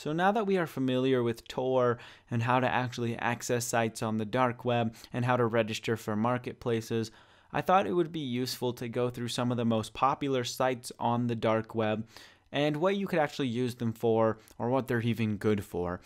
So now that we are familiar with Tor and how to actually access sites on the dark web and how to register for marketplaces, I thought it would be useful to go through some of the most popular sites on the dark web and what you could actually use them for or what they're even good for.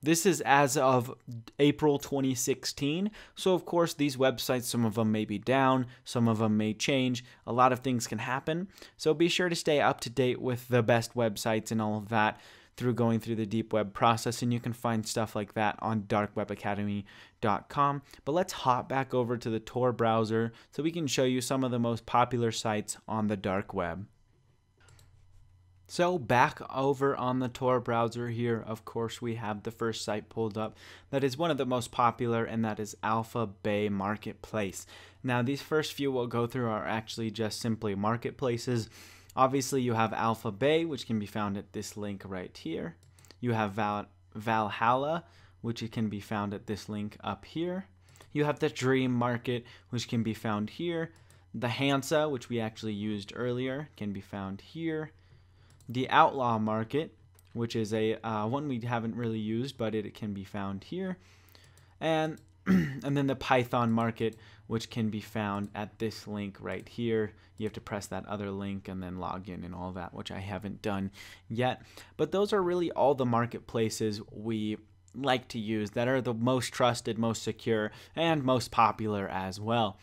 This is as of April 2016. So, of course, these websites, some of them may be down, some of them may change. A lot of things can happen. So, be sure to stay up to date with the best websites and all of that through going through the deep web process. And you can find stuff like that on darkwebacademy.com. But let's hop back over to the Tor browser so we can show you some of the most popular sites on the dark web. So back over on the Tor browser here, of course, we have the first site pulled up that is one of the most popular, and that is Alpha Bay Marketplace. Now, these first few we'll go through are actually just simply marketplaces. Obviously, you have Alpha Bay, which can be found at this link right here. You have Val Valhalla, which can be found at this link up here. You have the Dream Market, which can be found here. The Hansa, which we actually used earlier, can be found here the Outlaw Market, which is a uh, one we haven't really used, but it, it can be found here, and and then the Python Market, which can be found at this link right here. You have to press that other link and then log in and all that, which I haven't done yet. But those are really all the marketplaces we like to use that are the most trusted, most secure, and most popular as well.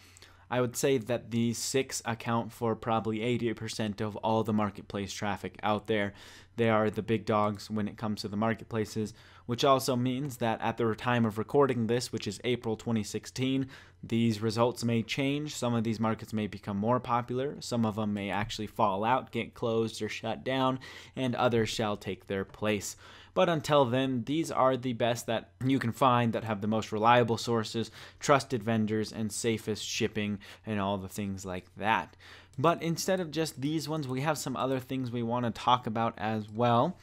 I would say that these six account for probably 80% of all the marketplace traffic out there. They are the big dogs when it comes to the marketplaces, which also means that at the time of recording this, which is April 2016, these results may change. Some of these markets may become more popular, some of them may actually fall out, get closed, or shut down, and others shall take their place. But until then, these are the best that you can find that have the most reliable sources, trusted vendors, and safest shipping, and all the things like that. But instead of just these ones, we have some other things we want to talk about as well.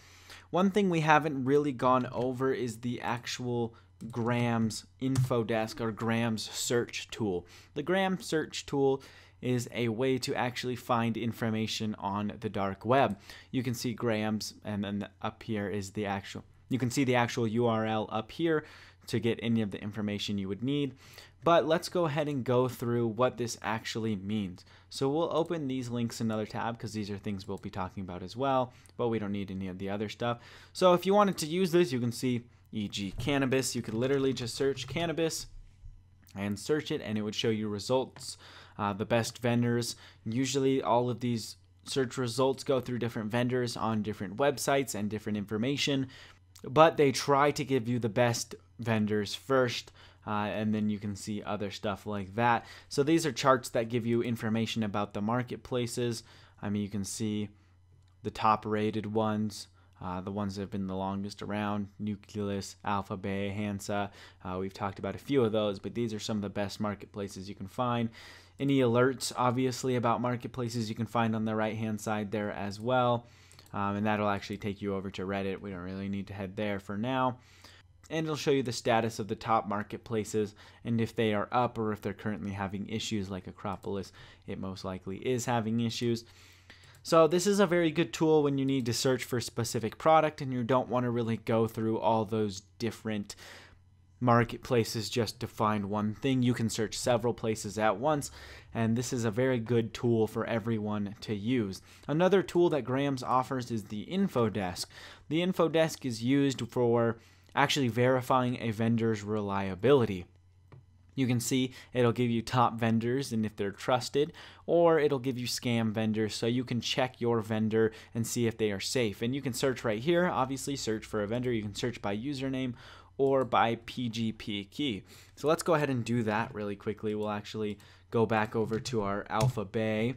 One thing we haven't really gone over is the actual Grams info desk or Grams search tool. The Grams search tool is a way to actually find information on the dark web. You can see Grams, and then up here is the actual. You can see the actual URL up here to get any of the information you would need. But let's go ahead and go through what this actually means. So we'll open these links another tab because these are things we'll be talking about as well, but we don't need any of the other stuff. So if you wanted to use this, you can see e.g. cannabis. You could literally just search cannabis and search it and it would show you results uh, the best vendors. Usually, all of these search results go through different vendors on different websites and different information, but they try to give you the best vendors first. Uh, and then you can see other stuff like that. So these are charts that give you information about the marketplaces. I mean, you can see the top rated ones, uh, the ones that have been the longest around Nucleus, Alpha Bay, Hansa. Uh, we've talked about a few of those, but these are some of the best marketplaces you can find. Any alerts, obviously, about marketplaces you can find on the right hand side there as well. Um, and that'll actually take you over to Reddit. We don't really need to head there for now. And it'll show you the status of the top marketplaces and if they are up or if they're currently having issues like Acropolis. It most likely is having issues. So this is a very good tool when you need to search for a specific product and you don't want to really go through all those different marketplaces just to find one thing. You can search several places at once, and this is a very good tool for everyone to use. Another tool that Grams offers is the info desk. The info desk is used for actually verifying a vendor's reliability. You can see it'll give you top vendors and if they're trusted, or it'll give you scam vendors so you can check your vendor and see if they are safe. And you can search right here, obviously, search for a vendor. You can search by username or by PGP key. So let's go ahead and do that really quickly. We'll actually go back over to our Alpha Bay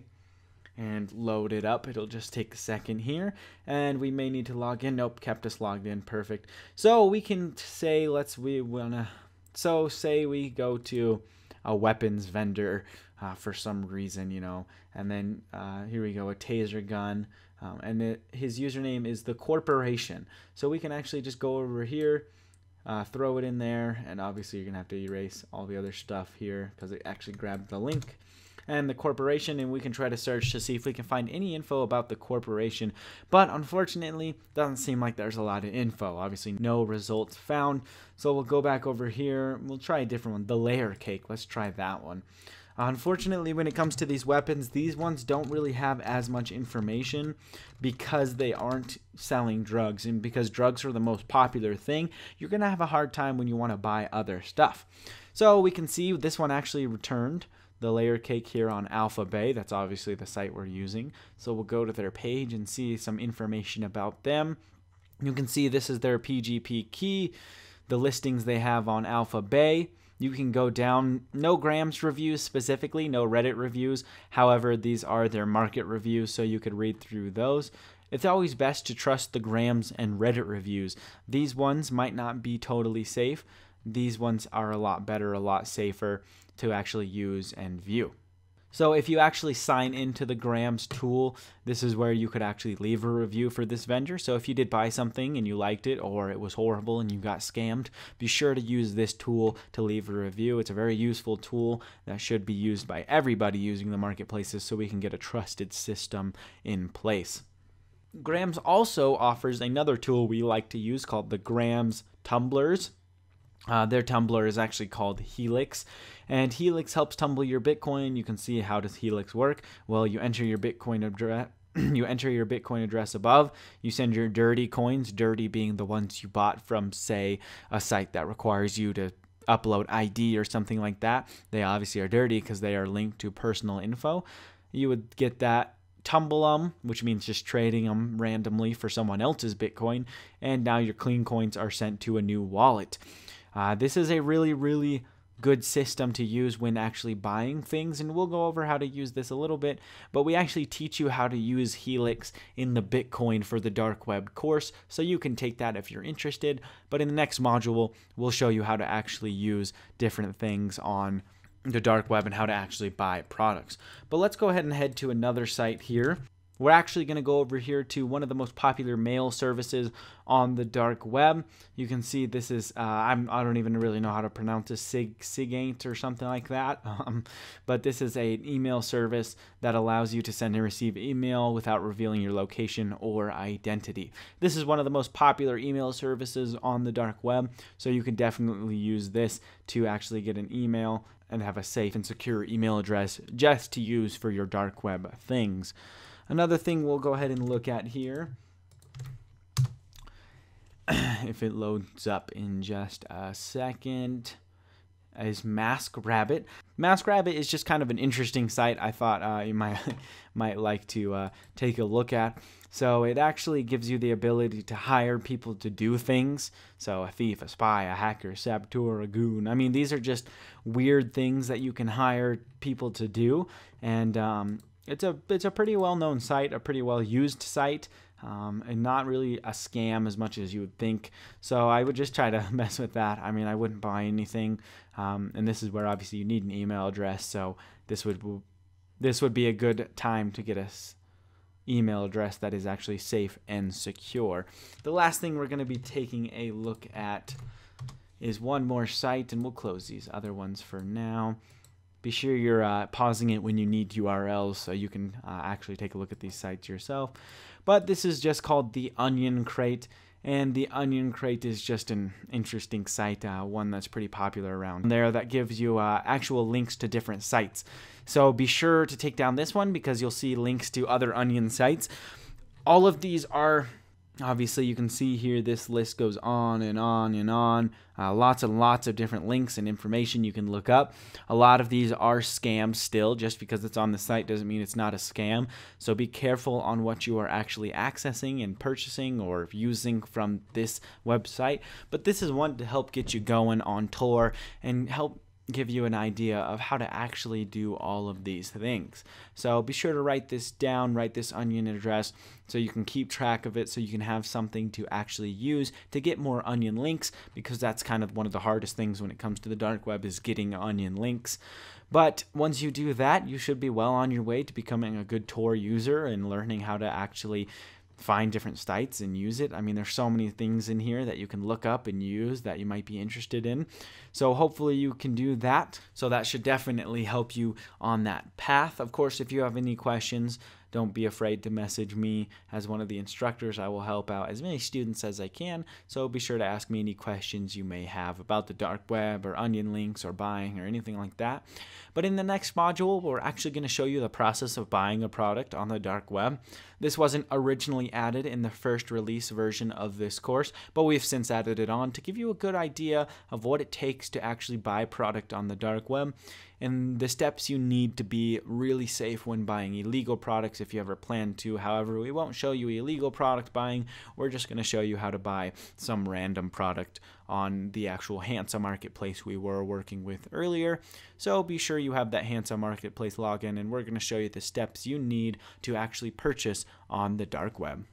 and load it up. It'll just take a second here. And we may need to log in. Nope, kept us logged in. Perfect. So we can say, let's, we wanna, so say we go to a weapons vendor uh, for some reason, you know, and then uh, here we go, a taser gun. Um, and it, his username is the corporation. So we can actually just go over here uh, throw it in there and obviously you're gonna have to erase all the other stuff here because it actually grabbed the link and the corporation and we can try to search to see if we can find any info about the corporation. But unfortunately doesn't seem like there's a lot of info. Obviously no results found. So we'll go back over here. We'll try a different one. The layer cake. Let's try that one. Unfortunately, when it comes to these weapons, these ones don't really have as much information because they aren't selling drugs. And because drugs are the most popular thing, you're going to have a hard time when you want to buy other stuff. So we can see this one actually returned the layer cake here on Alpha Bay. That's obviously the site we're using. So we'll go to their page and see some information about them. You can see this is their PGP key, the listings they have on Alpha Bay. You can go down, no Grams reviews specifically, no Reddit reviews. However, these are their market reviews, so you could read through those. It's always best to trust the Grams and Reddit reviews. These ones might not be totally safe. These ones are a lot better, a lot safer to actually use and view. So if you actually sign into the Grams tool, this is where you could actually leave a review for this vendor. So if you did buy something and you liked it or it was horrible and you got scammed, be sure to use this tool to leave a review. It's a very useful tool that should be used by everybody using the marketplaces so we can get a trusted system in place. Grams also offers another tool we like to use called the Grams Tumblers. Uh, their tumbler is actually called Helix, and Helix helps tumble your Bitcoin. You can see how does Helix work? Well, you enter your Bitcoin address. you enter your Bitcoin address above. You send your dirty coins, dirty being the ones you bought from, say, a site that requires you to upload ID or something like that. They obviously are dirty because they are linked to personal info. You would get that tumble them, which means just trading them randomly for someone else's Bitcoin, and now your clean coins are sent to a new wallet. Uh, this is a really, really good system to use when actually buying things and we'll go over how to use this a little bit but we actually teach you how to use helix in the bitcoin for the dark web course so you can take that if you're interested but in the next module we'll show you how to actually use different things on the dark web and how to actually buy products. But let's go ahead and head to another site here we're actually going to go over here to one of the most popular mail services on the dark web. You can see this is, uh, I'm, I don't even really know how to pronounce this, Sig, Sigaint or something like that. Um, but this is an email service that allows you to send and receive email without revealing your location or identity. This is one of the most popular email services on the dark web, so you can definitely use this to actually get an email and have a safe and secure email address just to use for your dark web things. Another thing we'll go ahead and look at here, if it loads up in just a second, is Mask Rabbit. Mask Rabbit is just kind of an interesting site. I thought uh, you might might like to uh, take a look at. So it actually gives you the ability to hire people to do things. So a thief, a spy, a hacker, a saboteur, a goon. I mean, these are just weird things that you can hire people to do, and um, it's a it's a pretty well known site, a pretty well used site, um, and not really a scam as much as you would think. So I would just try to mess with that. I mean, I wouldn't buy anything, um, and this is where obviously you need an email address. So this would this would be a good time to get a email address that is actually safe and secure. The last thing we're going to be taking a look at is one more site, and we'll close these other ones for now. Be sure you're uh, pausing it when you need URLs so you can uh, actually take a look at these sites yourself. But this is just called the Onion Crate, and the Onion Crate is just an interesting site, uh, one that's pretty popular around there that gives you uh, actual links to different sites. So be sure to take down this one because you'll see links to other Onion sites. All of these are Obviously, you can see here this list goes on and on and on. Uh, lots and lots of different links and information you can look up. A lot of these are scams still. Just because it's on the site doesn't mean it's not a scam. So be careful on what you are actually accessing and purchasing or using from this website. But this is one to help get you going on Tor and help give you an idea of how to actually do all of these things. So be sure to write this down, write this onion address so you can keep track of it so you can have something to actually use to get more onion links because that's kind of one of the hardest things when it comes to the dark web is getting onion links. But once you do that, you should be well on your way to becoming a good Tor user and learning how to actually find different sites and use it. I mean, there's so many things in here that you can look up and use that you might be interested in. So hopefully you can do that. So that should definitely help you on that path. Of course, if you have any questions, don't be afraid to message me as one of the instructors. I will help out as many students as I can. So be sure to ask me any questions you may have about the dark web or onion links or buying or anything like that. But in the next module, we're actually going to show you the process of buying a product on the dark web. This wasn't originally added in the first release version of this course, but we've since added it on to give you a good idea of what it takes to actually buy product on the dark web and the steps you need to be really safe when buying illegal products if you ever plan to. However, we won't show you illegal product buying. We're just going to show you how to buy some random product on the actual Hansa Marketplace we were working with earlier. So be sure you have that Hansa Marketplace login and we're going to show you the steps you need to actually purchase on the dark web.